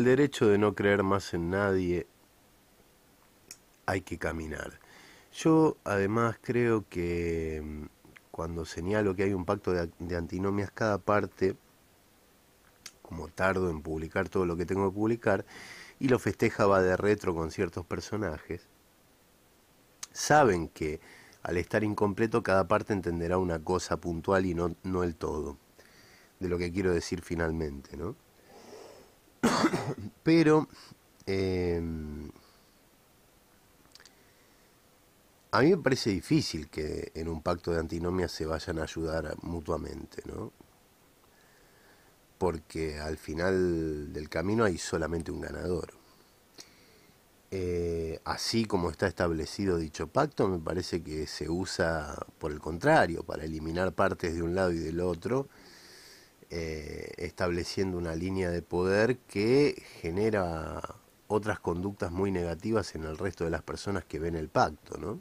el derecho de no creer más en nadie hay que caminar. Yo además creo que mm, cuando señalo que hay un pacto de, de antinomias, cada parte, como tardo en publicar todo lo que tengo que publicar, y lo festeja va de retro con ciertos personajes, saben que al estar incompleto cada parte entenderá una cosa puntual y no, no el todo, de lo que quiero decir finalmente, ¿no? Pero em, a mí me parece difícil que en un pacto de antinomia se vayan a ayudar mutuamente, ¿no? Porque al final del camino hay solamente un ganador. Eh, así como está establecido dicho pacto, me parece que se usa por el contrario, para eliminar partes de un lado y del otro, eh, estableciendo una línea de poder que genera otras conductas muy negativas en el resto de las personas que ven el pacto, ¿no?